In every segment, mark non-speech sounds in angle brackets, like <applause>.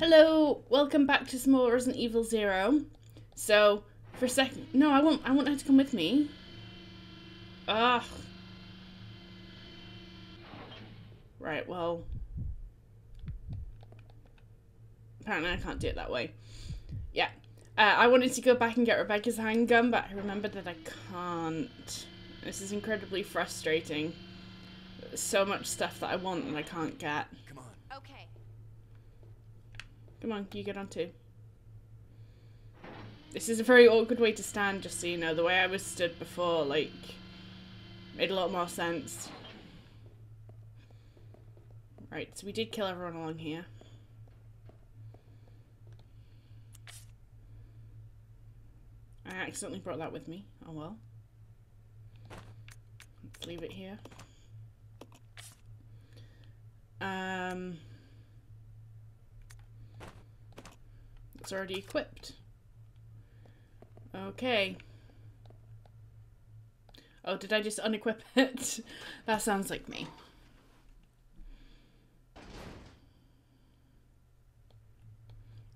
Hello, welcome back to more Resident Evil Zero. So, for a second, no, I want, I want her to come with me. Ugh. Right, well, apparently I can't do it that way. Yeah, uh, I wanted to go back and get Rebecca's handgun, but I remembered that I can't. This is incredibly frustrating. There's so much stuff that I want and I can't get. Come on. You get on too. This is a very awkward way to stand, just so you know. The way I was stood before, like, made a lot more sense. Right, so we did kill everyone along here. I accidentally brought that with me. Oh well. Let's leave it here. Um... It's already equipped. Okay. Oh, did I just unequip <laughs> it? that sounds like me.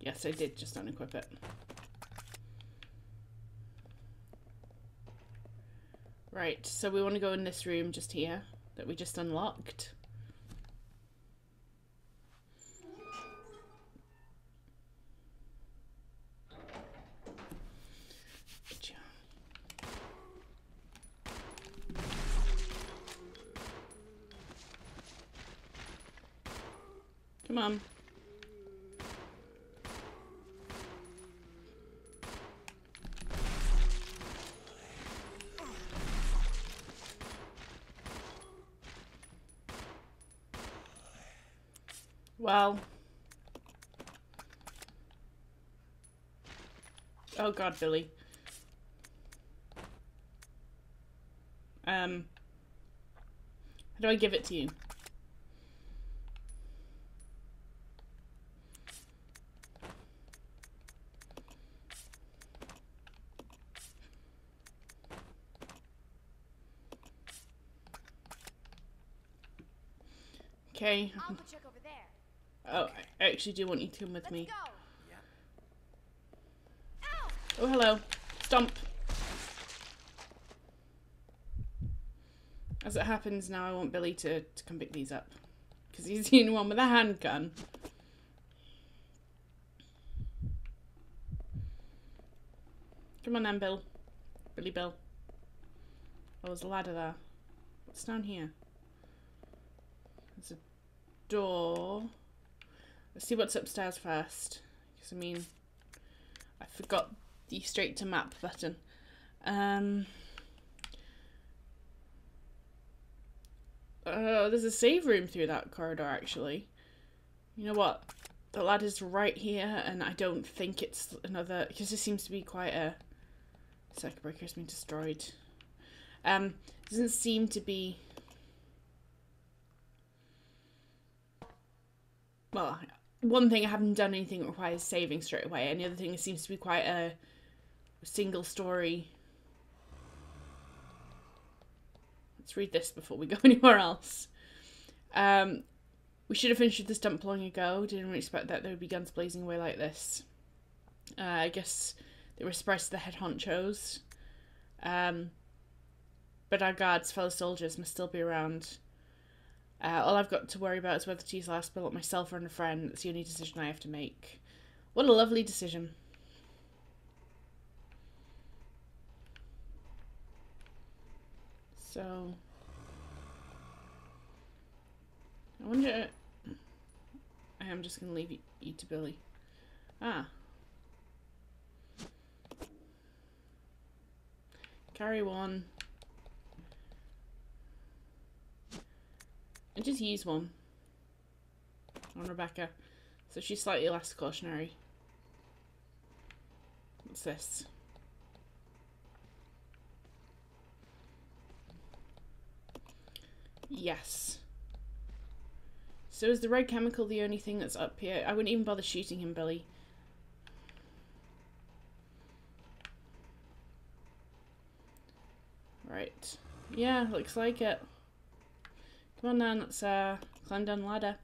Yes, I did just unequip it. Right, so we want to go in this room just here that we just unlocked. Gotcha. Come on. Well. Oh god, Billy. Um. How do I give it to you? Okay. I'll go check over there. Oh, I actually do want you to come with Let's me. go. Yeah. Oh, hello. Stomp. As it happens, now I want Billy to, to come pick these up. Because he's the only one with a handgun. Come on then, Bill. Billy Bill. Oh, there's a ladder there. What's down here? There's a door. Let's see what's upstairs first. Because, I mean, I forgot the straight to map button. Um. Uh, there's a save room through that corridor, actually. You know what? The ladder's right here, and I don't think it's another. Because this seems to be quite a. Circuit breaker's been destroyed. Um, doesn't seem to be. Well, one thing I haven't done anything that requires saving straight away, and the other thing it seems to be quite a single story. Let's read this before we go <laughs> anywhere else. Um, we should have finished this dump long ago. Didn't expect that there would be guns blazing away like this. Uh, I guess they were surprised to the head honchos. Um, but our guards, fellow soldiers, must still be around. Uh, all I've got to worry about is whether to use last bullet myself or a friend. That's the only decision I have to make. What a lovely decision. So, I wonder. I am just gonna leave you, you to Billy. Ah. Carry one. And just use one on Rebecca. So she's slightly less cautionary. What's this? Yes. So is the red chemical the only thing that's up here? I wouldn't even bother shooting him, Billy. Right. Yeah, looks like it. Come on then, let's uh, climb down the ladder.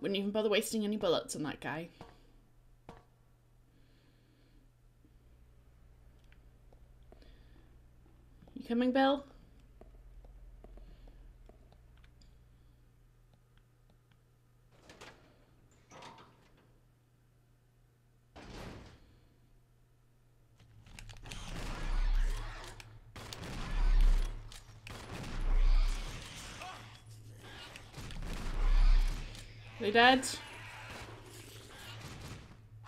Wouldn't even bother wasting any bullets on that guy. You coming, Bill? They dead?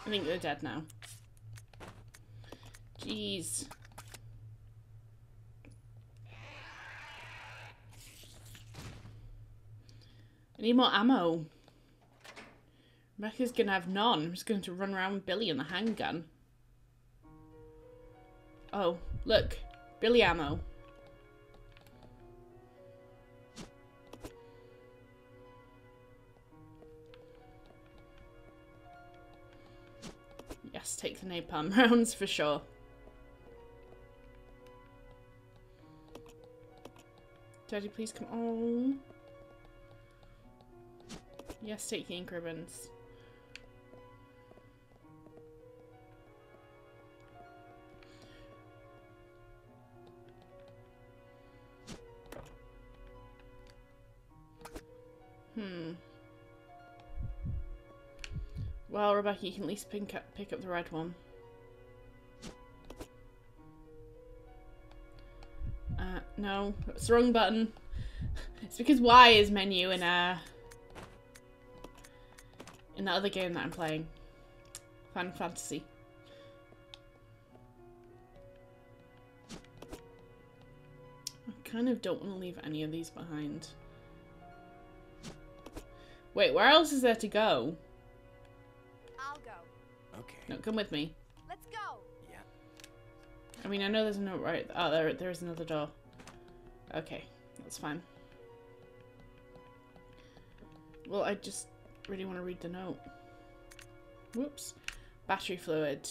I think they're dead now. Jeez. I need more ammo. Rebecca's gonna have none. I'm just going to run around with Billy and the handgun. Oh, look. Billy ammo. Napalm <laughs> rounds for sure. Daddy, please come on. Yes, take the ink ribbons. Rebecca, you can at least pick up, pick up the red one. Uh, no, that's the wrong button. It's because Y is menu in uh in the other game that I'm playing. Final Fantasy. I kind of don't want to leave any of these behind. Wait, where else is there to go? I'll go. Okay. No, come with me. Let's go. Yeah. I mean, I know there's no right. Oh, there, there is another door. Okay, that's fine. Well, I just really want to read the note. Whoops. Battery fluid.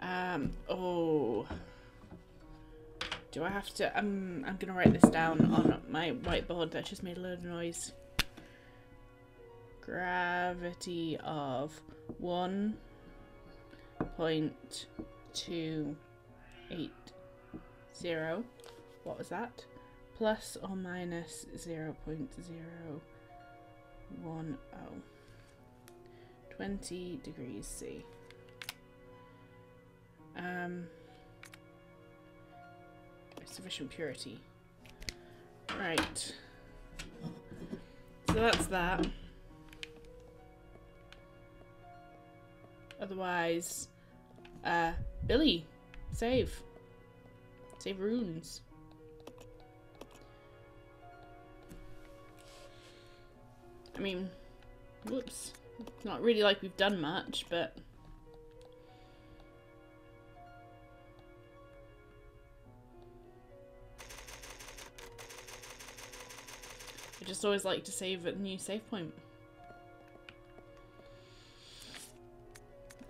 Um. Oh. Do I have to? Um. I'm gonna write this down on my whiteboard. That just made a load of noise. Gravity of one point two eight zero. What was that? Plus or minus zero point zero one oh. Twenty degrees C. Um sufficient purity. Right. So that's that. Otherwise, uh, Billy, save. Save runes. I mean, whoops. Not really like we've done much, but... I just always like to save at a new save point.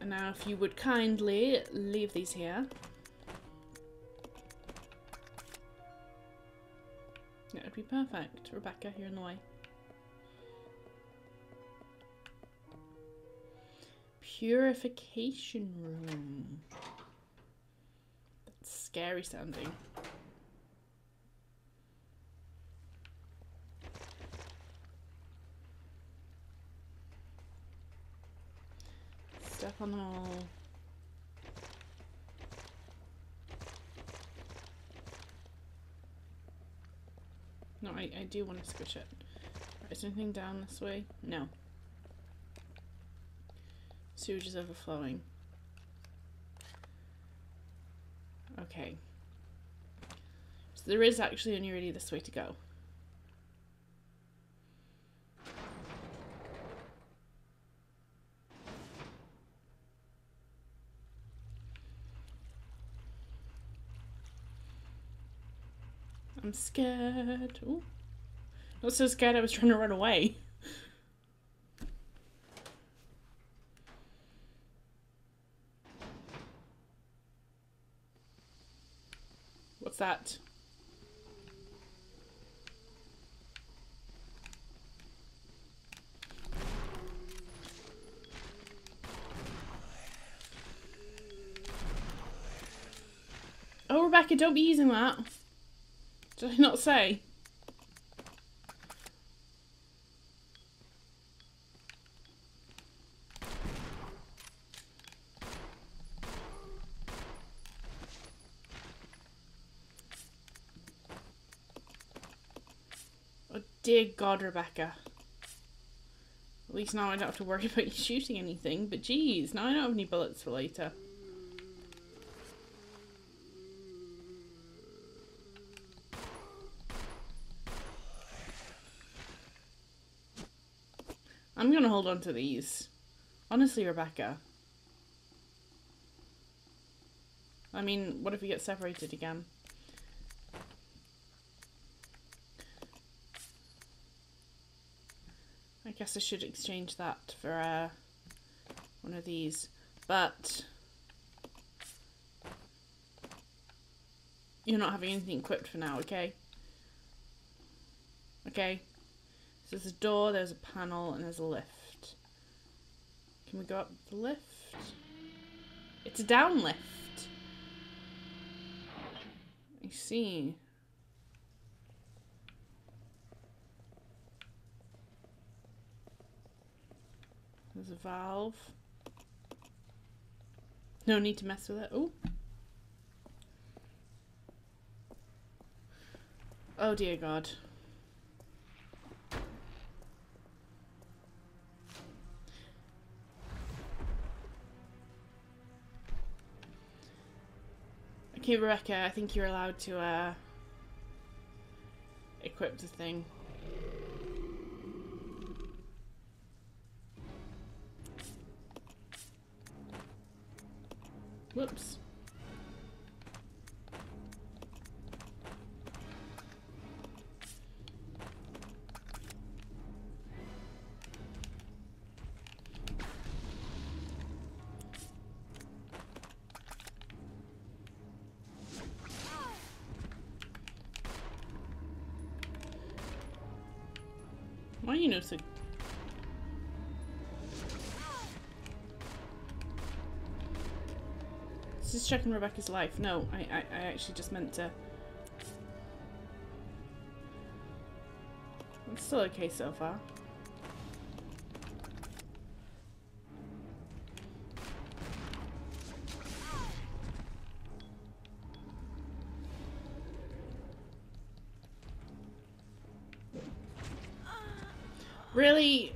And now if you would kindly leave these here. That would be perfect. Rebecca, you're in the way. Purification room. That's scary sounding. All. No, I, I do want to squish it. Is anything down this way? No. Sewage is overflowing. Okay. So there is actually only really this way to go. I'm scared. Ooh. Not so scared I was trying to run away. What's that? Oh, Rebecca, don't be using that. Did I not say? Oh dear God, Rebecca. At least now I don't have to worry <laughs> about you shooting anything, but geez, now I don't have any bullets for later. Gonna hold on to these. Honestly, Rebecca. I mean, what if we get separated again? I guess I should exchange that for uh, one of these. But you're not having anything equipped for now, okay? Okay. So there's a door, there's a panel, and there's a lift. Can we go up the lift? It's a down lift. I see. There's a valve. No need to mess with it. Oh. Oh dear God. Okay, Rebecca, I think you're allowed to uh, equip the thing. Whoops. This is checking Rebecca's life. No, I, I, I actually just meant to. It's still okay so far. Really?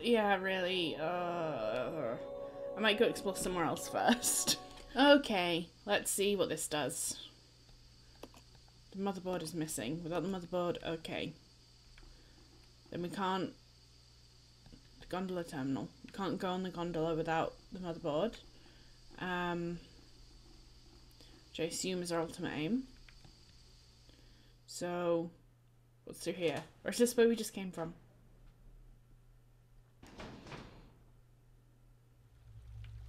Yeah, really. Uh, I might go explore somewhere else first. <laughs> okay, let's see what this does. The motherboard is missing. Without the motherboard, okay. Then we can't... The gondola terminal. We can't go on the gondola without the motherboard. Um, which I assume is our ultimate aim. So, what's through here? Or is this where we just came from?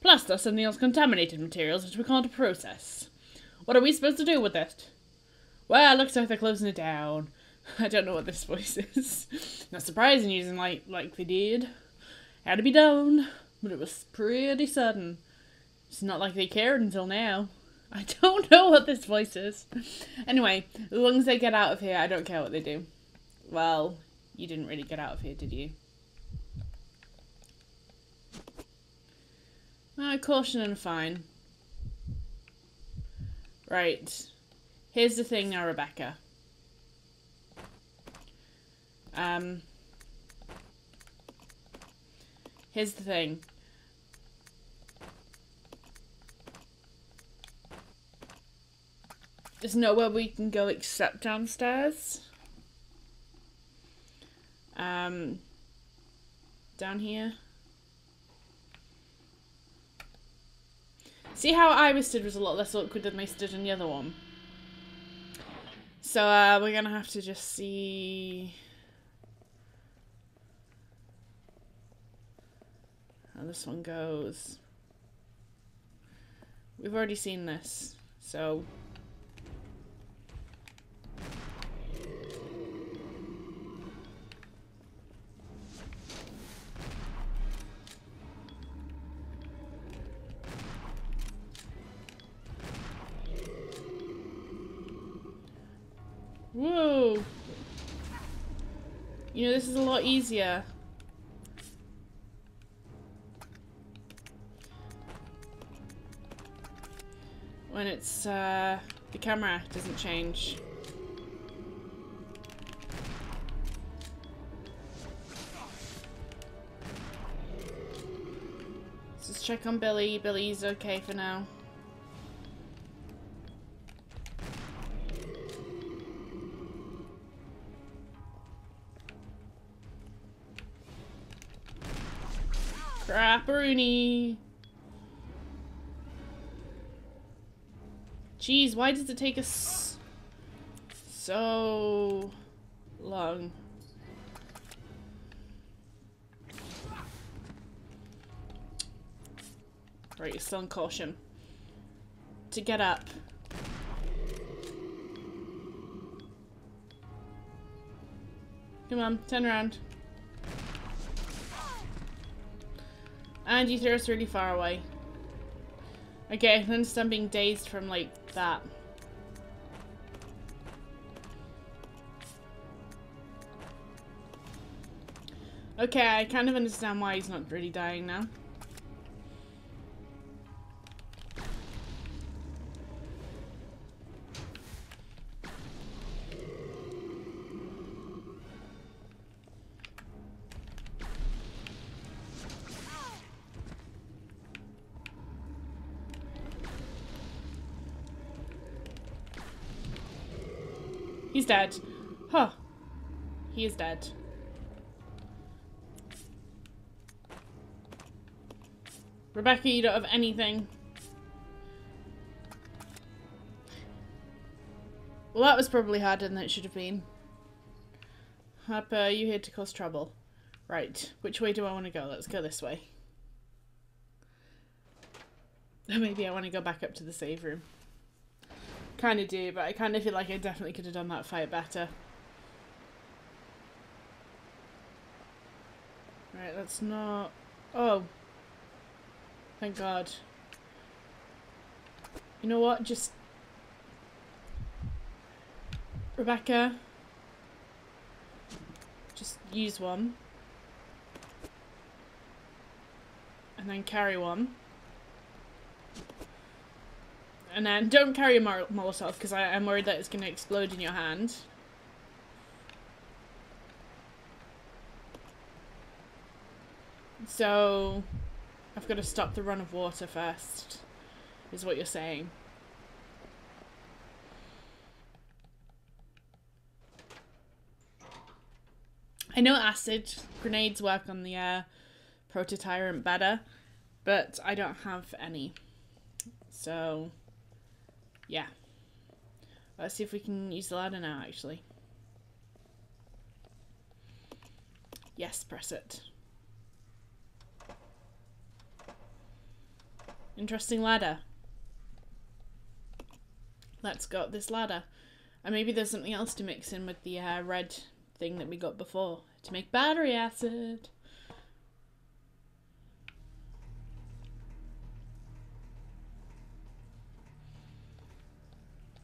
Plus, there's something else contaminated materials which we can't process. What are we supposed to do with it? Well, looks like they're closing it down. <laughs> I don't know what this <laughs> voice is. Not surprising using like like they did. Had to be done, but it was pretty sudden. It's not like they cared until now. <laughs> I don't know what this voice is. Anyway, as long as they get out of here, I don't care what they do. Well, you didn't really get out of here, did you? Uh, caution and fine. Right. Here's the thing now, Rebecca. Um. Here's the thing. There's nowhere we can go except downstairs. Um, down here. See how I stood was a lot less awkward than they stood in the other one? So uh, we're gonna have to just see how this one goes. We've already seen this, so Whoa! You know, this is a lot easier. When it's, uh, the camera doesn't change. Let's just check on Billy. Billy's okay for now. Crapperoonie. Jeez, why does it take us so long? Right, you're still in caution. To get up. Come on, turn around. And you throw us really far away. Okay, I understand being dazed from, like, that. Okay, I kind of understand why he's not really dying now. Dead. Huh. He is dead. Rebecca, you don't have anything. Well, that was probably harder than it should have been. Harper, you here to cause trouble. Right, which way do I want to go? Let's go this way. <laughs> Maybe I want to go back up to the save room. Kind of do, but I kind of feel like I definitely could have done that fight better. Right, let's not... Oh. Thank God. You know what? Just... Rebecca. Just use one. And then carry one. And then don't carry a Molotov because I'm worried that it's going to explode in your hand. So, I've got to stop the run of water first, is what you're saying. I know acid grenades work on the uh, Proto-Tyrant better, but I don't have any. So, yeah. Let's see if we can use the ladder now, actually. Yes, press it. Interesting ladder. Let's go up this ladder. And maybe there's something else to mix in with the uh, red thing that we got before. To make battery acid.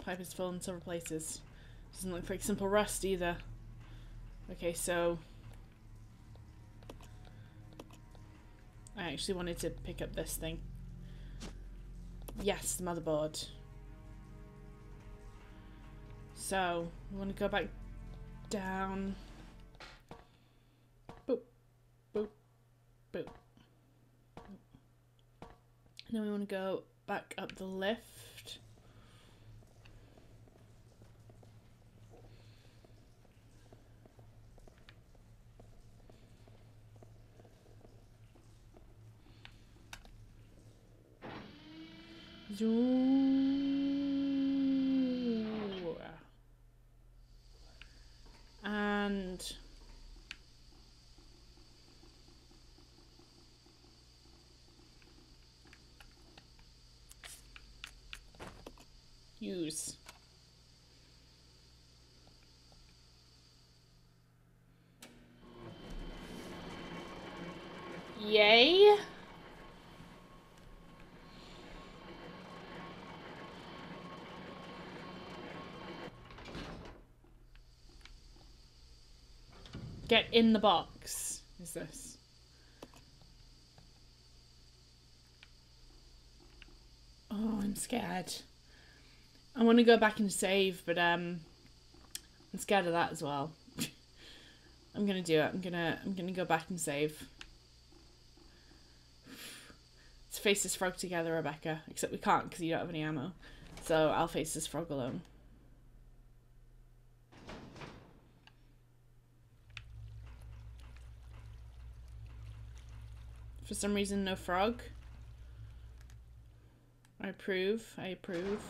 Pipe is full in several places. Doesn't look like simple rust either. Okay, so... I actually wanted to pick up this thing. Yes, the motherboard. So, we want to go back down. Boop, boop, boop. And then we want to go back up the lift. And use. Yay! Get in the box. Is this? Oh, I'm scared. I want to go back and save, but um, I'm scared of that as well. <laughs> I'm gonna do it. I'm gonna I'm gonna go back and save. Let's face this frog together, Rebecca. Except we can't because you don't have any ammo. So I'll face this frog alone. For some reason, no frog. I approve. I approve.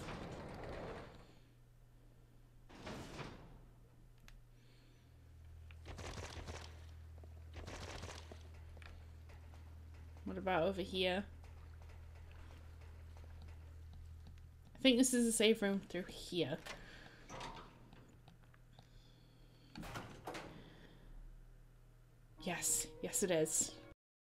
What about over here? I think this is a safe room through here. Yes, yes it is.